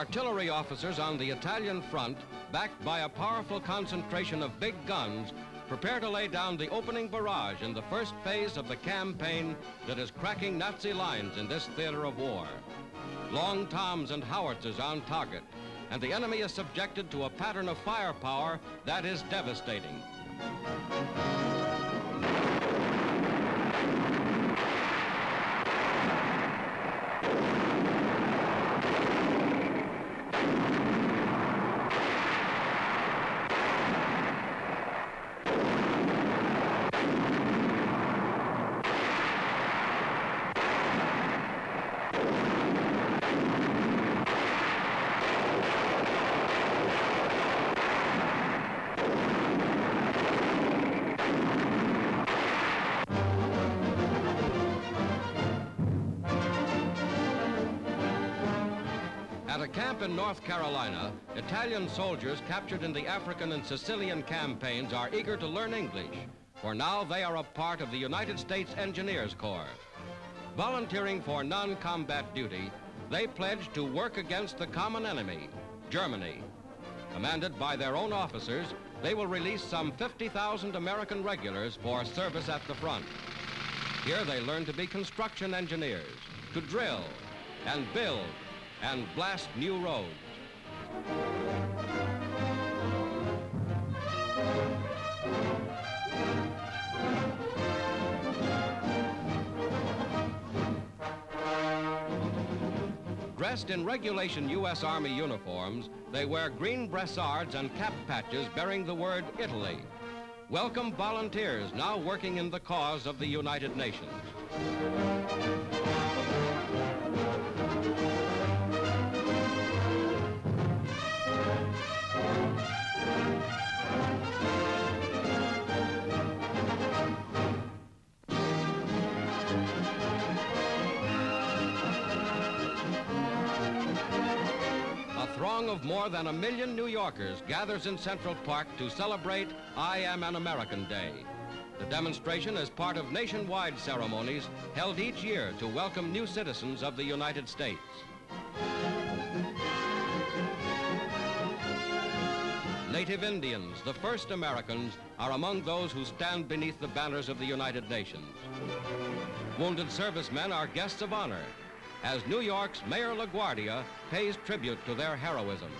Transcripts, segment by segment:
Artillery officers on the Italian front, backed by a powerful concentration of big guns, prepare to lay down the opening barrage in the first phase of the campaign that is cracking Nazi lines in this theater of war. Long toms and howitzers on target, and the enemy is subjected to a pattern of firepower that is devastating. At a camp in North Carolina, Italian soldiers captured in the African and Sicilian campaigns are eager to learn English, for now they are a part of the United States Engineers Corps. Volunteering for non-combat duty, they pledge to work against the common enemy, Germany. Commanded by their own officers, they will release some 50,000 American regulars for service at the front. Here they learn to be construction engineers, to drill and build and blast new roads. Dressed in regulation U.S. Army uniforms, they wear green brassards and cap patches bearing the word Italy. Welcome volunteers now working in the cause of the United Nations. Throng of more than a million New Yorkers gathers in Central Park to celebrate I Am an American Day. The demonstration is part of nationwide ceremonies held each year to welcome new citizens of the United States. Native Indians, the first Americans, are among those who stand beneath the banners of the United Nations. Wounded servicemen are guests of honor as New York's Mayor LaGuardia pays tribute to their heroism.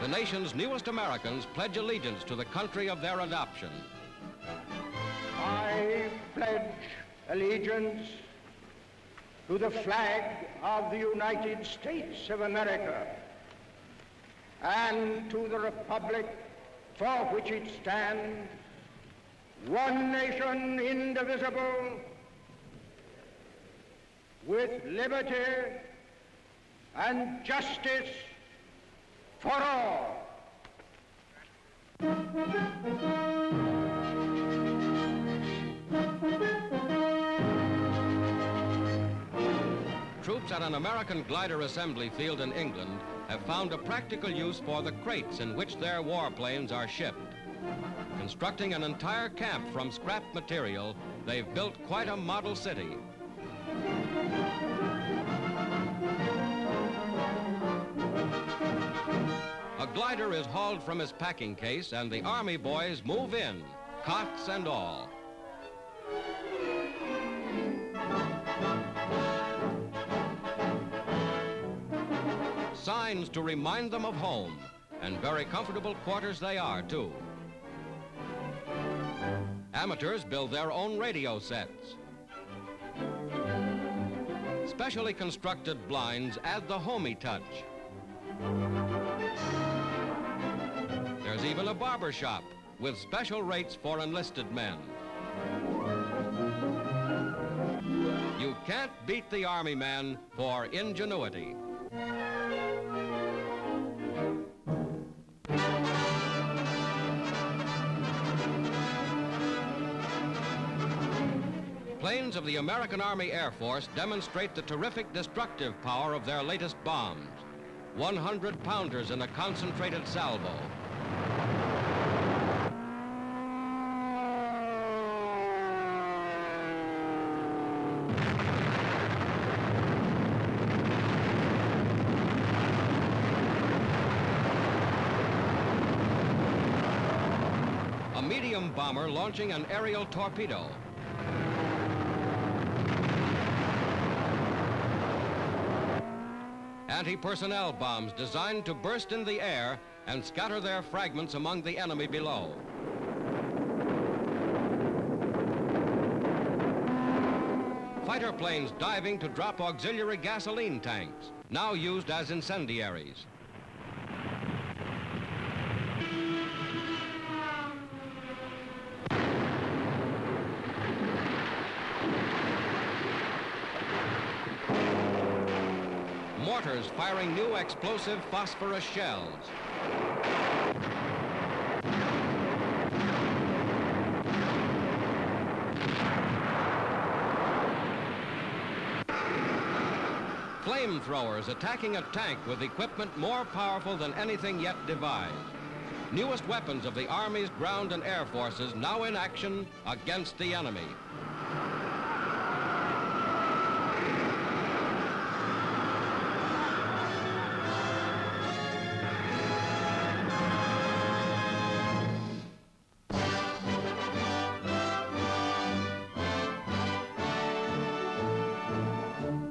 The nation's newest Americans pledge allegiance to the country of their adoption. I pledge allegiance to the flag of the United States of America and to the republic for which it stands, one nation indivisible, with liberty and justice for all. Troops at an American glider assembly field in England have found a practical use for the crates in which their warplanes are shipped. Constructing an entire camp from scrap material, they've built quite a model city. A glider is hauled from its packing case and the Army boys move in, cots and all. Signs to remind them of home, and very comfortable quarters they are, too. Amateurs build their own radio sets. Specially constructed blinds add the homey touch. There's even a barber shop with special rates for enlisted men. You can't beat the Army man for ingenuity. the American Army Air Force demonstrate the terrific destructive power of their latest bombs. 100 pounders in a concentrated salvo. A medium bomber launching an aerial torpedo Anti-personnel bombs designed to burst in the air and scatter their fragments among the enemy below. Fighter planes diving to drop auxiliary gasoline tanks, now used as incendiaries. Mortars firing new explosive phosphorus shells. Flamethrowers attacking a tank with equipment more powerful than anything yet devised. Newest weapons of the Army's ground and air forces now in action against the enemy.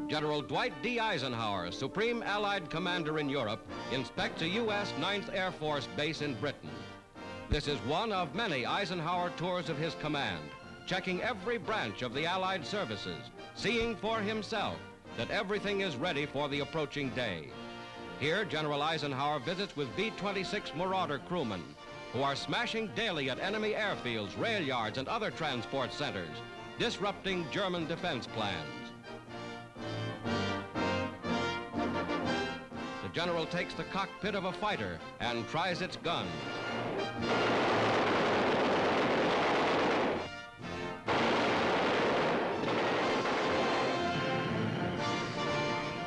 General Dwight D. Eisenhower, Supreme Allied Commander in Europe, inspects a U.S. 9th Air Force base in Britain. This is one of many Eisenhower tours of his command, checking every branch of the Allied services, seeing for himself that everything is ready for the approaching day. Here, General Eisenhower visits with B-26 Marauder crewmen, who are smashing daily at enemy airfields, rail yards, and other transport centers, disrupting German defense plans. General takes the cockpit of a fighter and tries its guns.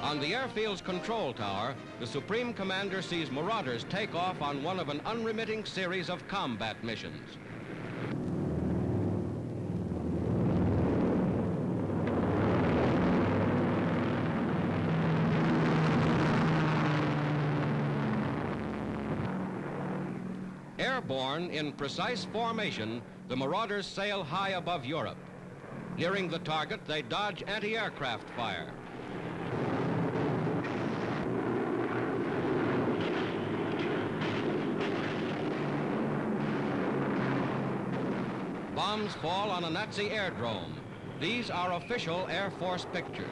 On the airfield's control tower, the Supreme Commander sees Marauders take off on one of an unremitting series of combat missions. Airborne in precise formation, the Marauders sail high above Europe. Nearing the target, they dodge anti-aircraft fire. Bombs fall on a Nazi airdrome. These are official Air Force pictures.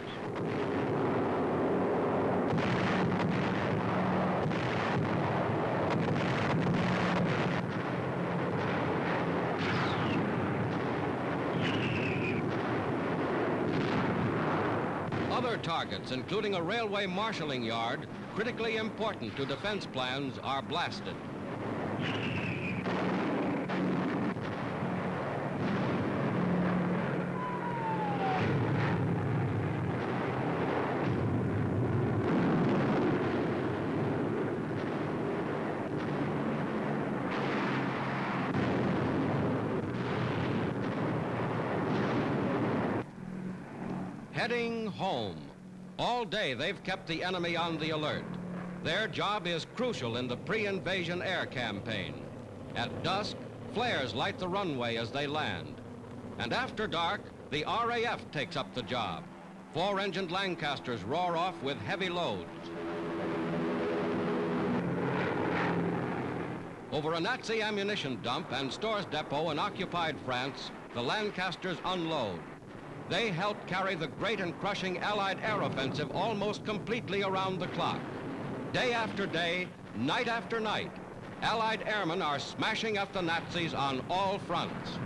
Targets, including a railway marshalling yard, critically important to defense plans, are blasted. Heading home. All day they've kept the enemy on the alert. Their job is crucial in the pre-invasion air campaign. At dusk, flares light the runway as they land. And after dark, the RAF takes up the job. Four-engined Lancasters roar off with heavy loads. Over a Nazi ammunition dump and stores depot in occupied France, the Lancasters unload. They helped carry the great and crushing Allied air offensive almost completely around the clock. Day after day, night after night, Allied airmen are smashing up the Nazis on all fronts.